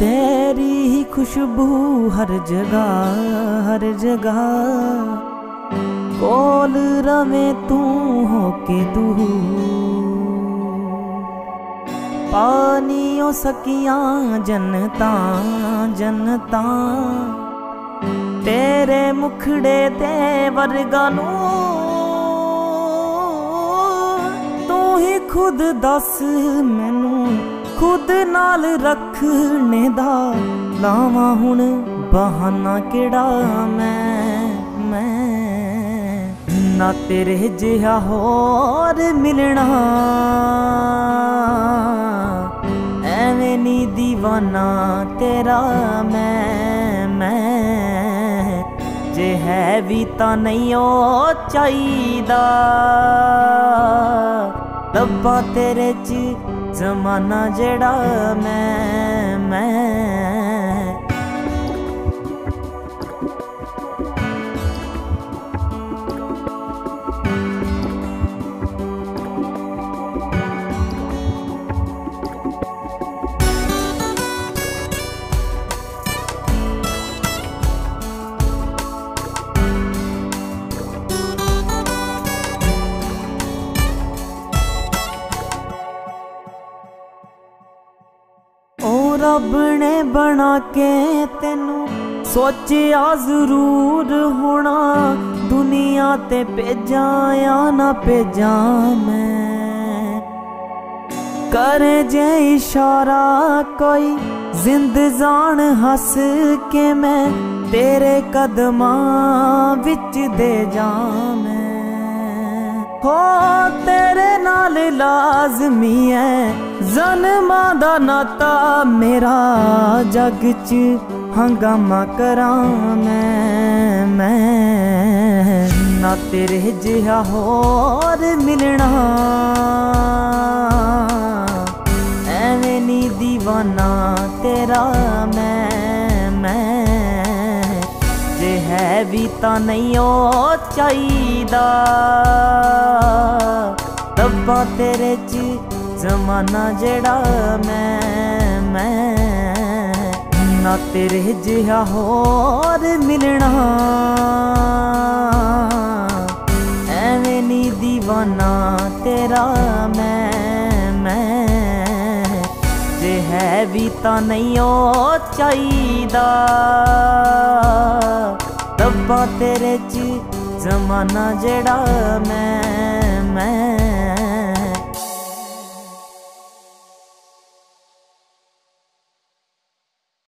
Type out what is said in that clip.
ਤੇਰੀ ਖੁਸ਼ਬੂ ਹਰ ਜਗ੍ਹਾ ਹਰ ਜਗ੍ਹਾ। ਕੋਲ ਰਵੇਂ ਤੂੰ ਹੋ ਕੇ ਦੂਰ। ਪਾਨੀਓ ਸਕੀਆਂ ਜਨਤਾਂ ਜਨਤਾਂ। ਤੇਰੇ ਮੁਖੜੇ ਤੇ ਵਰਗਾ ਨੂੰ। ਤੂੰ ਹੀ ਖੁਦ ਦੱਸ ਮੈਨੂੰ ਖੁਦ ਨਾਲ ਰੱਖਣੇ ਦਾ ਲਾਵਾਂ ਹੁਣ ਬਹਾਨਾ ਕਿਹੜਾ? ਮੈਂ ਮੈਂ ਨਾ ਤੇਰੇ ਜਿਹਾ ਹੋਰ ਮਿਲਣਾ। ਐਵੇਂ ਨੀ دیਵਾਨਾ ਤੇਰਾ ਮੈਂ ਮੈਂ। ਜੇ ਹੈ ਵੀ ਤਾਂ ਨਹੀਂ ਉਹ ਚਾਹੀਦਾ। ਲੱਭਾ ਤੇਰੇ ਚ ਜ਼ਮਾਨਾ ਜਿਹੜਾ ਮੈਂ ਮੈਂ ਰੱਬ ਨੇ ਬਣਾ ਕੇ ਤੈਨੂੰ। ਸੋਚਿਆ ਜ਼ਰੂਰ ਹੋਣਾ, ਦੁਨੀਆ ਤੇ ਭੇਜਾਂ ਜਾਂ ਨਾ ਭੇਜਾਂ ਮੈਂ। ਕਰੇ ਜੇ ਇਸ਼ਾਰਾ ਕੋਈ, ਜ਼ਿੰਦ ਜਾਣ ਹੱਸ ਕੇ ਮੈਂ, ਤੇਰੇ ਕਦਮਾਂ ਵਿੱਚ ਦੇ ਜਾ ਮੈਂ। ਹੋ ਤੇਰੇ ਲਾਜ਼ਮੀ ਹੈ ਜ਼ਨਮਾਂ ਦਾ ਨਾਤਾ ਮੇਰਾ ਜੱਗ 'ਚ ਹੰਗਾਮਾ ਕਰਾਂ ਮੈਂ ਮੈਂ ਨਾ ਤੇਰੇ ਜਿਹਾ ਹੋਰ ਮਿਲਣਾ। ਐਵੇਂ ਨੀ دیਵਾਨਾ ਤੇਰਾ ਮੈਂ ਮੈਂ ਜੇ ਹੈ ਵੀ ਤਾਂ ਨਹੀਂ ਉਹ ਚਾਹੀਦਾ। ਦੱਬਾ ਤੇਰੇ ਚ ਜ਼ਮਾਨਾ ਜਿਹੜਾ ਮੈਂ ਮੈਂ ਨਾ ਤੇਰੇ ਜਿਹਾ ਹੋਰ ਮਿਲਣਾ। ਐਵੇਂ ਨਹੀਂ دیਵਾਨਾ ਤੇਰਾ ਮੈਂ ਮੈਂ। ਜੇ ਹੈ ਵੀ ਤਾਂ ਨਹੀਂ ਉਹ ਚਾਹੀਦਾ। ਦੱਬਾ ਤੇਰੇ ਚ ਜ਼ਮਾਨਾ ਜਿਹੜਾ ਮੈਂ।